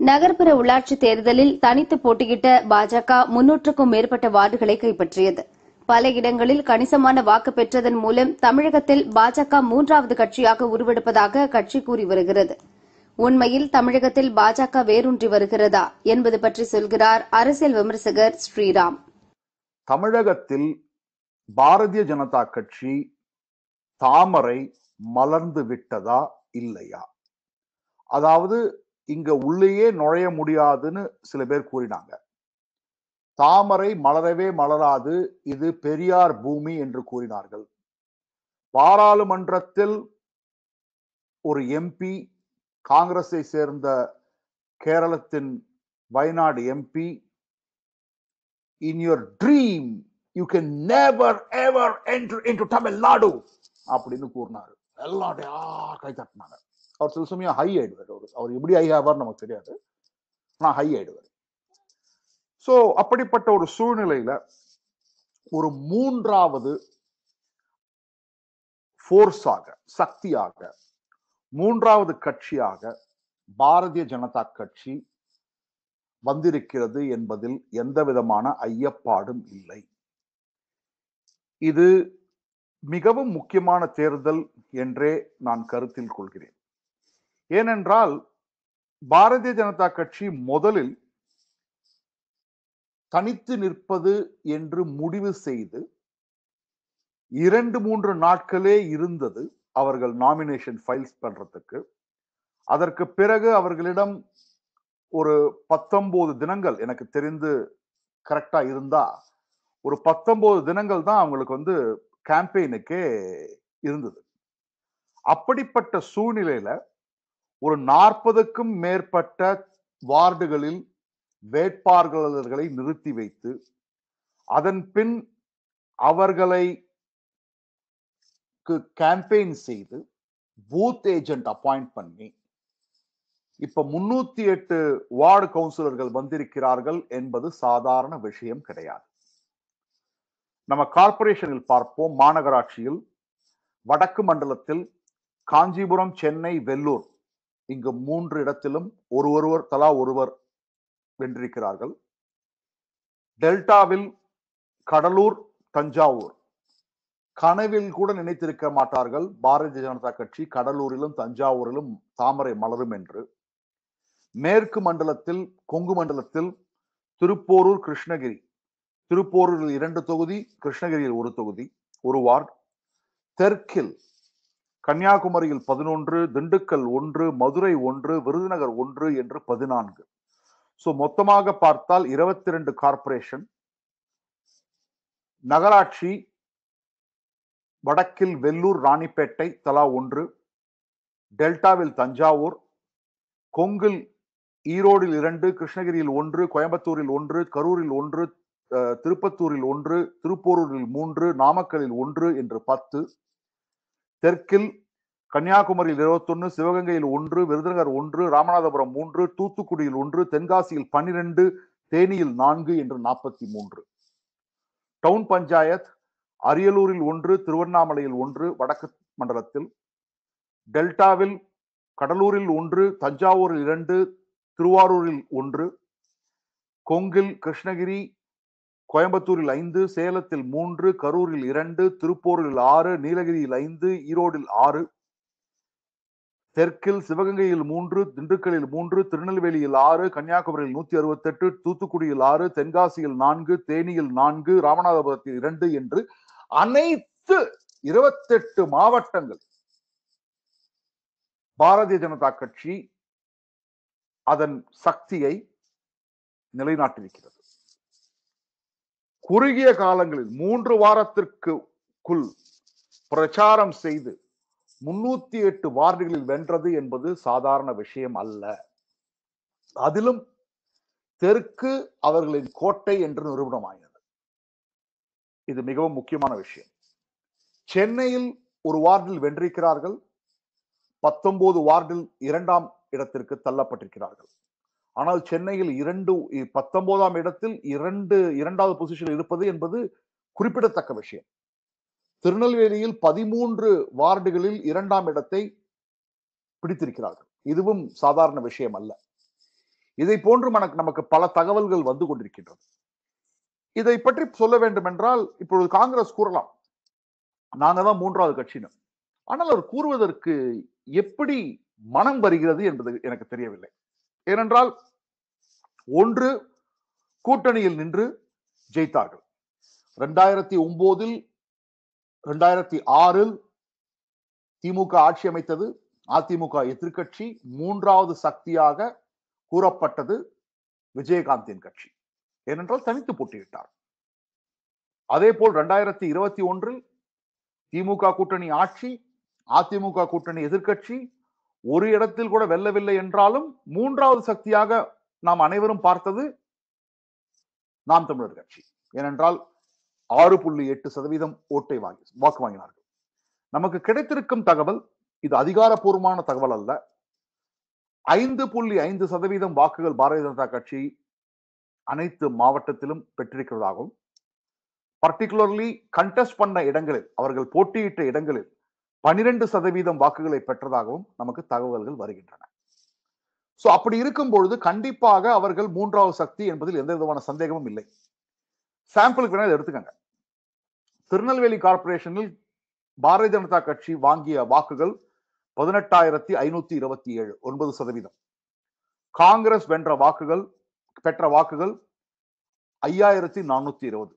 நகர்ப்புற உள்ளாட்சி தேர்தலில் தனித்து போட்டியிட்ட பாஜக முன்னூற்றுக்கும் மேற்பட்ட வார்டுகளை கைப்பற்றியது. பல இடங்களில் கணிசமான வாக்கு பெற்றதன் மூலம் தமிழகத்தில் பாஜக மூன்றாவது கட்சியாக உருவெடுப்பதாக கட்சி கூறி வருகிறது. உண்மையில் தமிழகத்தில் பாஜக வேரூன்றி வருகிறதா என்பது பற்றி சொல்கிறார் அரசியல் விமர்சகர் ஸ்ரீராம். தமிழகத்தில் பாரதிய ஜனதா கட்சி தாமரை மலர்ந்து விட்டதா இல்லையா? அதாவது இங்க உள்ளேயே நுழைய முடியாதுன்னு சில பேர் கூறினாங்க. தாமரை மலரவே மலராது இது பெரியார் பூமி என்று கூறினார்கள். பாராளுமன்றத்தில் ஒரு எம்பி காங்கிரஸை சேர்ந்த கேரளத்தின் Wayanad MP in your dream you can never ever என்று இன்டு தமிழ்நாடு அப்படின்னு கூறினாரு. எல்லாம் கை தட்டினாங்க. அவர் சில சமயம் ஹை ஆயிடுவார். அவர் அவர் எப்படி ஹை ஆவார் நமக்கு தெரியாது. ஆனா ஹை ஆயிடுவார். சோ அப்படிப்பட்ட ஒரு சூழ்நிலையில ஒரு மூன்றாவது ஃபோர்ஸாக சக்தியாக மூன்றாவது கட்சியாக பாரதிய ஜனதா கட்சி வந்திருக்கிறது என்பதில் எந்த விதமான ஐயப்பாடும் இல்லை. இது மிகவும் முக்கியமான தேர்தல் என்றே நான் கருத்தில் கொள்கிறேன். ஏனென்றால் பாரதிய ஜனதா கட்சி முதலில் தனித்து நிற்பது என்று முடிவு செய்து இரண்டு மூன்று நாட்களே இருந்தது அவர்கள் நாமினேஷன் ஃபைல்ஸ் பண்றதுக்கு. அதற்கு பிறகு அவர்களிடம் ஒரு பத்தொன்பது தினங்கள் எனக்கு தெரிந்து கரெக்டா இருந்தா ஒரு பத்தொன்பது தினங்கள் தான் அவங்களுக்கு வந்து கேம்பெயினுக்கே இருந்தது. அப்படிப்பட்ட சூழ்நிலையில ஒரு நாற்பதுக்கும் மேற்பட்ட வார்டுகளில் வேட்பாளர்களை நிறுத்தி வைத்து அதன் பின் அவர்களை கேம்பெயின் செய்து பூத் ஏஜென்ட் அப்பாயிண்ட் பண்ணி இப்ப முன்னூத்தி எட்டு வார்டு கவுன்சிலர்கள் வந்திருக்கிறார்கள் என்பது சாதாரண விஷயம் கிடையாது. நம்ம கார்பரேஷனில் பார்ப்போம் மாநகராட்சியில் வடக்கு மண்டலத்தில் காஞ்சிபுரம் சென்னை வெல்லூர் இங்கு மூன்று இடத்திலும் ஒரு ஒருவர் தலா ஒருவர் வென்றிருக்கிறார்கள். டெல்டாவில் கடலூர் தஞ்சாவூர். கனவில் கூட நினைத்திருக்க மாட்டார்கள். பாரதிய ஜனதா கட்சி கடலூரிலும் தஞ்சாவூரிலும் தாமரை மலரும் என்று. மேற்கு மண்டலத்தில் கொங்கு மண்டலத்தில் திருப்போரூர் கிருஷ்ணகிரி. திருப்போரூரில் இரண்டு தொகுதி கிருஷ்ணகிரியில் ஒரு தொகுதி ஒரு வார்டு. தெற்கில் கன்னியாகுமரியில் பதினொன்று திண்டுக்கல் ஒன்று மதுரை ஒன்று விருதுநகர் ஒன்று என்று பதினான்கு. ஸோ மொத்தமாக பார்த்தால் இருபத்தி ரெண்டு கார்பரேஷன் நகராட்சி வடக்கில் வெல்லூர் ராணிப்பேட்டை தலா ஒன்று. டெல்டாவில் தஞ்சாவூர். கொங்கில் ஈரோடில் இரண்டு கிருஷ்ணகிரியில் ஒன்று கோயம்புத்தூரில் ஒன்று கரூரில் ஒன்று திருப்பத்தூரில் ஒன்று திருப்போரூரில் மூன்று நாமக்கலில் ஒன்று என்று பத்து. தெற்கில் கன்னியாகுமரியில் இருபத்தொன்னு சிவகங்கையில் ஒன்று விருதுநகர் ஒன்று ராமநாதபுரம் மூன்று தூத்துக்குடியில் ஒன்று தென்காசியில் பன்னிரண்டு தேனியில் நான்கு என்று நாற்பத்தி மூன்று டவுன் பஞ்சாயத் அரியலூரில் ஒன்று திருவண்ணாமலையில் ஒன்று வடக்கு மண்டலத்தில் டெல்டாவில் கடலூரில் ஒன்று தஞ்சாவூரில் இரண்டு திருவாரூரில் ஒன்று கொங்கில் கிருஷ்ணகிரி கோயம்புத்தூரில் ஐந்து சேலத்தில் மூன்று கரூரில் இரண்டு திருப்பூரில் ஆறு நீலகிரியில் ஐந்து ஈரோடில் ஆறு தெற்கில் சிவகங்கையில் மூன்று திண்டுக்கல்லில் மூன்று திருநெல்வேலியில் ஆறு கன்னியாகுமரியில் நூத்தி அறுபத்தெட்டு தூத்துக்குடியில் ஆறு தென்காசியில் நான்கு தேனியில் நான்கு ராமநாதபுரத்தில் இரண்டு என்று அனைத்து இருபத்தெட்டு மாவட்டங்கள் பாரதிய ஜனதா கட்சி அதன் சக்தியை நிலைநாட்டிருக்கிறது குறுகிய காலங்களில் மூன்று வாரத்திற்குள் பிரச்சாரம் செய்து முன்னூத்தி எட்டு வார்டுகளில் வென்றது என்பது சாதாரண விஷயம் அல்ல. அதிலும் தெற்கு அவர்களின் கோட்டை என்று நிரூபணமாகிறது. இது மிகவும் முக்கியமான விஷயம். சென்னையில் ஒரு வார்டில் வென்றிருக்கிறார்கள். பத்தொன்பது வார்டில் இரண்டாம் இடத்திற்கு தள்ளப்பட்டிருக்கிறார்கள். ஆனால் சென்னையில் இரண்டு பத்தொன்பதாம் இடத்தில் இரண்டு இரண்டாவது பொசிஷன் இருப்பது என்பது குறிப்பிடத்தக்க விஷயம். திருநெல்வேலியில் பதிமூன்று வார்டுகளில் இரண்டாம் இடத்தை பிடித்திருக்கிறார்கள். இதுவும் சாதாரண விஷயம் அல்ல. இதை போன்று நமக்கு நமக்கு பல தகவல்கள் வந்து கொண்டிருக்கின்றது. இதை பற்றி சொல்ல வேண்டும் என்றால் இப்பொழுது காங்கிரஸ் கூறலாம். நாங்க தான் மூன்றாவது கட்சின்னு. ஆனால் அவர் கூறுவதற்கு எப்படி மனம் வருகிறது என்பது எனக்கு தெரியவில்லை. ஏனென்றால் ஒன்று கூட்டணியில் நின்று ஜெயித்தார்கள். ரெண்டாயிரத்தி ஒன்பதில் ரெண்டாயிரத்தி ஆறில் திமுக ஆட்சி அமைத்தது அதிமுக எதிர்கட்சி மூன்றாவது சக்தியாக கூறப்பட்டது விஜயகாந்தின் கட்சி. ஏனென்றால் தனித்து போட்டியிட்டார். அதே போல் ரெண்டாயிரத்தி இருபத்தி ஒன்றில் திமுக கூட்டணி ஆட்சி அதிமுக கூட்டணி எதிர்கட்சி ஒரு இடத்தில் கூட வெல்லவில்லை என்றாலும் மூன்றாவது சக்தியாக நாம் அனைவரும் பார்த்தது நாம் தமிழர் கட்சி. ஏனென்றால் ஆறு புள்ளி எட்டு சதவீதம் ஓட்டை வாங்கி வாக்கு வாங்கினார்கள். நமக்கு கிடைத்திருக்கும் தகவல் இது அதிகாரப்பூர்வமான தகவல் அல்ல. ஐந்து புள்ளி ஐந்து சதவீதம் வாக்குகள் பாரதிய ஜனதா கட்சி அனைத்து மாவட்டத்திலும் பெற்றிருக்கிறதாகவும் பர்டிகுலர்லி கண்டெஸ்ட் பண்ண இடங்களில் அவர்கள் போட்டியிட்ட இடங்களில் பனிரெண்டு சதவீதம் வாக்குகளை பெற்றதாகவும் நமக்கு தகவல்கள் வருகின்றன. சோ அப்படி இருக்கும் பொழுது கண்டிப்பாக அவர்கள் மூன்றாவது சக்தி என்பதில் எந்த விதமான சந்தேகமும் இல்லை. சாம்பிளுக்கு வேணால் இதை எடுத்துக்கங்க. திருநெல்வேலி கார்பரேஷனில் பாரதிய ஜனதா கட்சி வாங்கிய வாக்குகள் பதினெட்டாயிரத்தி ஐநூத்தி இருபத்தி ஏழு ஒன்பது சதவீதம். காங்கிரஸ் வென்ற வாக்குகள் பெற்ற வாக்குகள் ஐயாயிரத்தி நானூத்தி இருபது.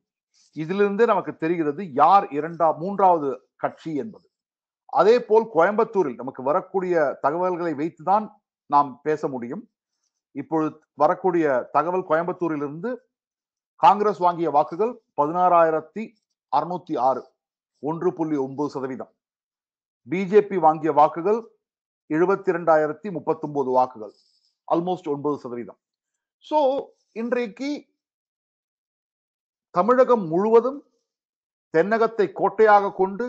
இதிலிருந்து நமக்கு தெரிகிறது யார் இரண்டா மூன்றாவது கட்சி என்பது. அதே போல் கோயம்புத்தூரில் நமக்கு வரக்கூடிய தகவல்களை வைத்துதான் நாம் பேச முடியும். இப்பொழுது வரக்கூடிய தகவல் கோயம்புத்தூரிலிருந்து காங்கிரஸ் வாங்கிய வாக்குகள் பதினாறாயிரத்தி அறுநூத்தி ஆறு ஒன்று புள்ளி ஒன்பது சதவீதம். பிஜேபி வாங்கிய வாக்குகள் எழுபத்தி இரண்டாயிரத்தி முப்பத்தொன்பது வாக்குகள் ஆல்மோஸ்ட் ஒன்பது சதவீதம். சோ இன்றைக்கு தமிழகம் முழுவதும் தென்னகத்தை கோட்டையாக கொண்டு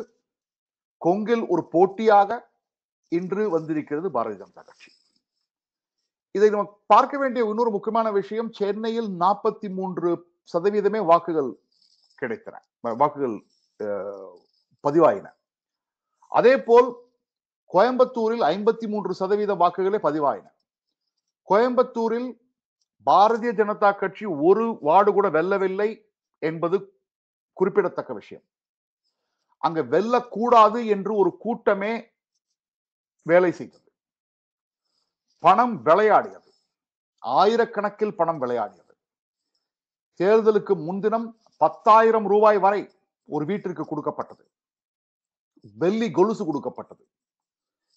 கொங்கில் ஒரு போட்டியாக இன்று வந்திருக்கிறது பாரதிய ஜனதா கட்சி. இதை நம்ம பார்க்க வேண்டிய இன்னொரு முக்கியமான விஷயம் சென்னையில் நாற்பத்தி மூன்று சதவீதமே வாக்குகள் கிடைத்தன. வாக்குகள் பதிவாயின. அதே போல் கோயம்புத்தூரில் ஐம்பத்தி மூன்று சதவீத வாக்குகளே பதிவாயின. கோயம்புத்தூரில் பாரதிய ஜனதா கட்சி ஒரு வார்டு கூட வெல்லவில்லை என்பது குறிப்பிடத்தக்க விஷயம். அங்க வெல்லக்கூடாது என்று ஒரு கூட்டமே வேலை செய்தது. பணம் விளையாடியது. ஆயிரக்கணக்கில் பணம் விளையாடியது. தேர்தலுக்கு முன்தினம் பத்தாயிரம் ரூபாய் வரை ஒரு வீட்டிற்கு கொடுக்கப்பட்டது. வெள்ளி கொலுசு கொடுக்கப்பட்டது.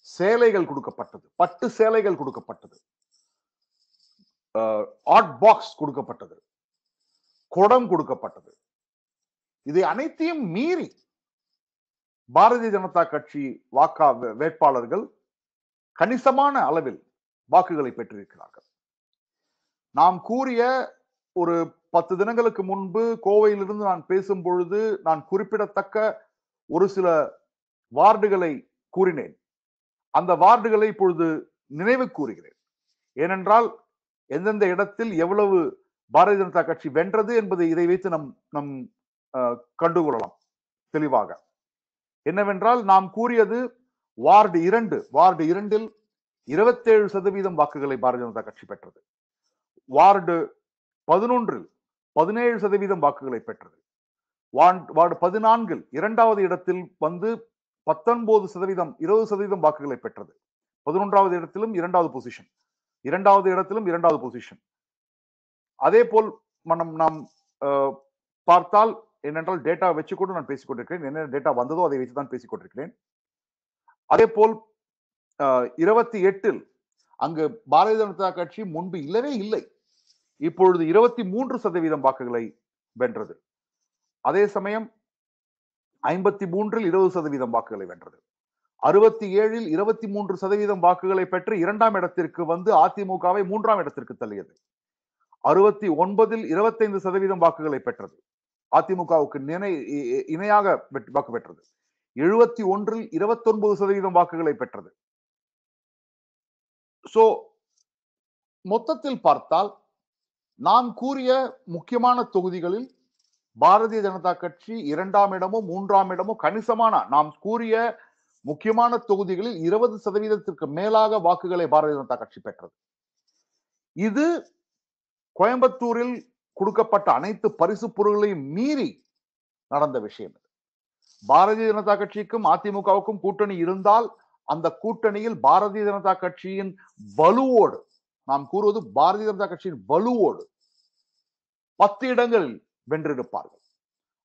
சேலைகள் கொடுக்கப்பட்டது. பட்டு சேலைகள் கொடுக்கப்பட்டது. ஆட் பாக்ஸ் கொடுக்கப்பட்டது. குடம் கொடுக்கப்பட்டது. இதை அனைத்தையும் மீறி பாரதிய ஜனதா கட்சி வாக்கா வேட்பாளர்கள் கணிசமான அளவில் வாக்குகளை பெற்றிருக்கிறார்கள். நாம் கூறிய ஒரு பத்து தினங்களுக்கு முன்பு கோவையிலிருந்து நான் பேசும் பொழுது நான் குறிப்பிடத்தக்க ஒரு சில வார்டுகளை கூறினேன். அந்த வார்டுகளை இப்பொழுது நினைவு கூறுகிறேன். ஏனென்றால் எந்தெந்த இடத்தில் எவ்வளவு பாரதிய ஜனதா கட்சி வென்றது என்பதை இதை வைத்து நம் நம் கண்டுகொள்ளலாம். தெளிவாக. என்னவென்றால் நாம் கூறியது வார்டு இரண்டு வார்டு இரண்டில் இருபத்தேழு சதவீதம் வாக்குகளை பாரதிய ஜனதா கட்சி பெற்றது. வார்டு பதினொன்றில் பதினேழு சதவீதம் வாக்குகளை பெற்றது. வார்டு பதினான்கில் இரண்டாவது இடத்தில் வந்து பத்தொன்பது சதவீதம் இருபது சதவீதம் வாக்குகளை பெற்றது. பதினொன்றாவது இடத்திலும் இரண்டாவது பொசிஷன் இரண்டாவது இடத்திலும் இரண்டாவது பொசிஷன் அதே போல் மனம் நாம் பார்த்தால் என்னென்றால் டேட்டா வச்சு கூட நான் பேசிக் கொண்டிருக்கிறேன். என்ன டேட்டா வந்ததோ அதை வச்சு தான் பேசிக் கொண்டிருக்கிறேன். அதே போல் இருபத்தி எட்டில் அங்கு பாரதிய ஜனதா கட்சி முன்பு இல்லவே இல்லை. இப்பொழுது இருபத்தி மூன்று சதவீதம் வாக்குகளை வென்றது. அதே சமயம் ஐம்பத்தி மூன்றில் இருபது சதவீதம் வாக்குகளை வென்றது. அறுபத்தி ஏழில் இருபத்தி மூன்று சதவீதம் வாக்குகளை பெற்று இரண்டாம் இடத்திற்கு வந்து அதிமுகவை மூன்றாம் இடத்திற்கு தள்ளியது. அறுபத்தி ஒன்பதில் இருபத்தைந்து சதவீதம் வாக்குகளை பெற்றது. அதிமுகவுக்கு நினை இணையாக வாக்கு பெற்றது. எழுபத்தி ஒன்றில் இருபத்தொன்பது சதவீதம் வாக்குகளை பெற்றது. சோ மொத்தத்தில் பார்த்தால் நாம் கூறிய முக்கியமான தொகுதிகளில் பாரதிய ஜனதா கட்சி இரண்டாம் இடமோ மூன்றாம் இடமோ கணிசமான நாம் கூறிய முக்கியமான தொகுதிகளில் இருபது சதவீதத்திற்கு மேலாக வாக்குகளை பாரதிய ஜனதா கட்சி பெற்றது. இது கோயம்புத்தூரில் கொடுக்கப்பட்ட அனைத்து பரிசு பொருள்களையும் மீறி நடந்த விஷயம் இது. பாரதிய ஜனதா கட்சிக்கும் அதிமுகவுக்கும் கூட்டணி இருந்தால் அந்த கூட்டணியில் பாரதிய ஜனதா கட்சியின் வலுவோடு நாம் கூறுவது பாரதிய ஜனதா கட்சியின் வலுவோடு பத்து இடங்களில் வென்றிருப்பார்கள்.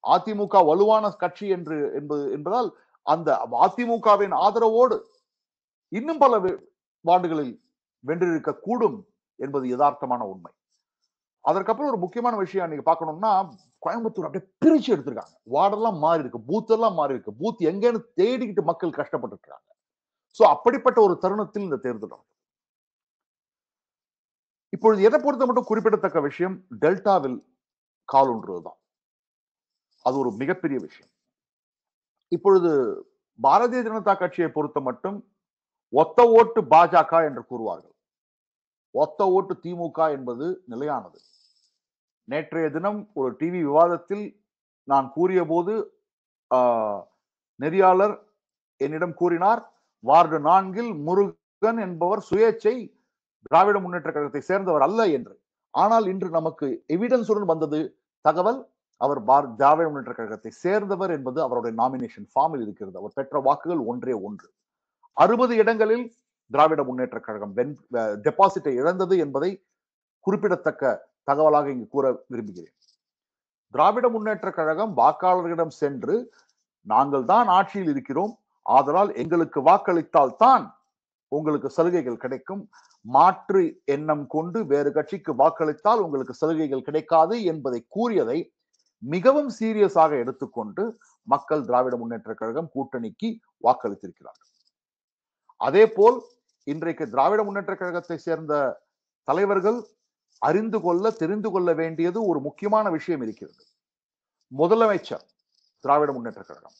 அதிமுக வலுவான கட்சி என்று என்பது என்பதால் அந்த அதிமுகவின் ஆதரவோடு இன்னும் பல வார்டுகளில் வென்றிருக்க கூடும் என்பது யதார்த்தமான உண்மை. அதற்கப்புறம் ஒரு முக்கியமான விஷயம் நீங்க பாக்கணும்னா கோயம்புத்தூர் அப்படியே பிரிச்சு எடுத்திருக்காங்க. வார்டெல்லாம் மாறி இருக்கு பூத் எல்லாம் மாறி இருக்கு. பூத் எங்கன்னு தேடிக்கிட்டு மக்கள் கஷ்டப்பட்டு இருக்காங்க சோ அப்படிப்பட்ட ஒரு தருணத்தில் இந்த தேர்தல் இப்பொழுது எதை பொறுத்த மட்டும் குறிப்பிடத்தக்க விஷயம்? டெல்டாவில் காலொன்றுதான் அது ஒரு மிகப்பெரிய விஷயம். இப்பொழுது பாரதிய ஜனதா கட்சியை பொறுத்த மட்டும் ஒத்த ஓட்டு பாஜக என்று கூறுவார்கள். ஒத்த ஓட்டு திமுக என்பது நிலையானது. நேற்றைய தினம் ஒரு டிவி விவாதத்தில் நான் கூறிய போது ஆஹ், நெறியாளர் என்னிடம் கூறினார் வார்டு நான்கில் முருகன் என்பவர் சுயேச்சை திராவிட முன்னேற்ற கழகத்தை சேர்ந்தவர் அல்ல என்று. ஆனால் இன்று நமக்கு எவிடன்ஸுடன் வந்தது தகவல் அவர் பார் திராவிட முன்னேற்ற கழகத்தை சேர்ந்தவர் என்பது அவருடைய நாமினேஷன் ஃபார்மில் இருக்கிறது. அவர் பெற்ற வாக்குகள் ஒன்றே ஒன்று. அறுபது இடங்களில் திராவிட முன்னேற்ற கழகம் வென் டெபாசிட்டை இழந்தது என்பதை குறிப்பிடத்தக்க தகவலாக இங்கு கூற விரும்புகிறேன். திராவிட முன்னேற்ற கழகம் வாக்காளர்களிடம் சென்று நாங்கள் தான் ஆட்சியில் இருக்கிறோம். ஆதலால் எங்களுக்கு வாக்களித்தால் தான் உங்களுக்கு சலுகைகள் கிடைக்கும். மாற்று எண்ணம் கொண்டு வேறு கட்சிக்கு வாக்களித்தால் உங்களுக்கு சலுகைகள் கிடைக்காது என்பதை கூறியதை மிகவும் சீரியஸாக எடுத்துக்கொண்டு மக்கள் திராவிட முன்னேற்ற கழகம் கூட்டணிக்கு வாக்களித்திருக்கிறார்கள். அதே போல் இன்றைக்கு திராவிட முன்னேற்ற கழகத்தை சேர்ந்த தலைவர்கள் அறிந்து கொள்ள தெரிந்து கொள்ள வேண்டியது ஒரு முக்கியமான விஷயம் இருக்கிறது. முதலமைச்சர் திராவிட முன்னேற்ற கழகம்.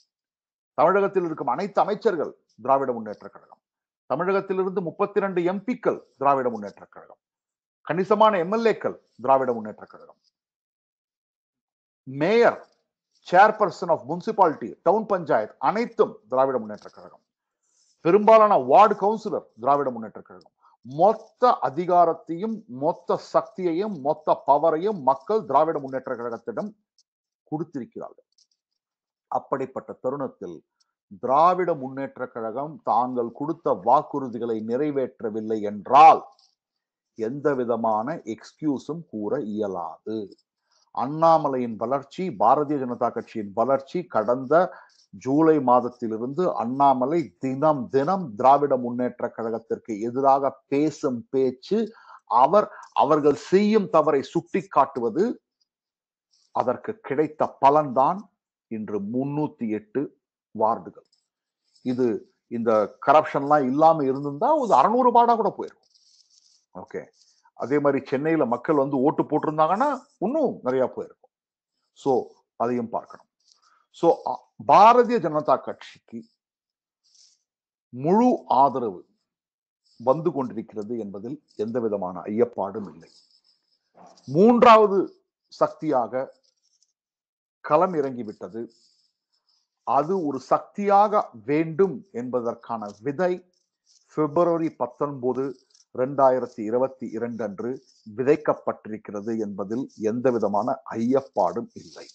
தமிழகத்தில் இருக்கும் அனைத்து அமைச்சர்கள் திராவிட முன்னேற்ற கழகம். தமிழகத்திலிருந்து முப்பத்தி ரெண்டு எம்பிக்கள் திராவிட முன்னேற்ற கழகம். கணிசமான எம்எல்ஏக்கள் Dravida Munnetra Kazhagam. Mayor chairperson of municipality town panchayat அனைத்தும் திராவிட முன்னேற்ற கழகம். பெரும்பாலான வார்டு கவுன்சிலர் திராவிட முன்னேற்ற கழகம். மொத்த அதிகாரத்தையும் மொத்த சக்தியையும் மொத்த பவரையும் மக்கள் திராவிட முன்னேற்ற கழகத்திடம் கொடுத்திருக்கிறார்கள். அப்படிப்பட்ட தருணத்தில் திராவிட முன்னேற்ற கழகம் தாங்கள் கொடுத்த வாக்குறுதிகளை நிறைவேற்றவில்லை என்றால் எந்த விதமான எக்ஸ்கியூஸும் கூற இயலாது. அண்ணாமலையின் வளர்ச்சி பாரதிய ஜனதா கட்சியின் வளர்ச்சி கடந்த ஜூலை மாதத்திலிருந்து அண்ணாமலை தினம் தினம் திராவிட முன்னேற்ற கழகத்திற்கு எதிராக பேசும் பேச்சு அவர் அவர்கள் செய்யும் தவறை சுட்டி காட்டுவது அதற்கு கிடைத்த பலன்தான் இன்று முன்னூத்தி எட்டு வார்டுகள். இது இந்த கரப்ஷன்லாம் இல்லாம இருந்திருந்தா ஒரு அறுநூறு பாடா கூட போயிருக்கும். ஓகே அதே மாதிரி சென்னையில மக்கள் வந்து ஓட்டு போட்டிருந்தாங்கன்னா இன்னும் நிறைய போயிருக்கும். ஸோ அதையும் பார்க்கணும். ஸோ பாரதிய ஜனதா கட்சிக்கு முழு ஆதரவு வந்து கொண்டிருக்கிறது என்பதில் எந்த விதமான ஐயப்பாடும் இல்லை. மூன்றாவது சக்தியாக களம் இறங்கிவிட்டது அது ஒரு சக்தியாக வேண்டும் என்பதற்கான விதை பிப்ரவரி பத்தொன்பது இரண்டாயிரத்தி இருபத்தி இரண்டு அன்று விதைக்கப்பட்டிருக்கிறது என்பதில் எந்த விதமான ஐயப்பாடும் இல்லை.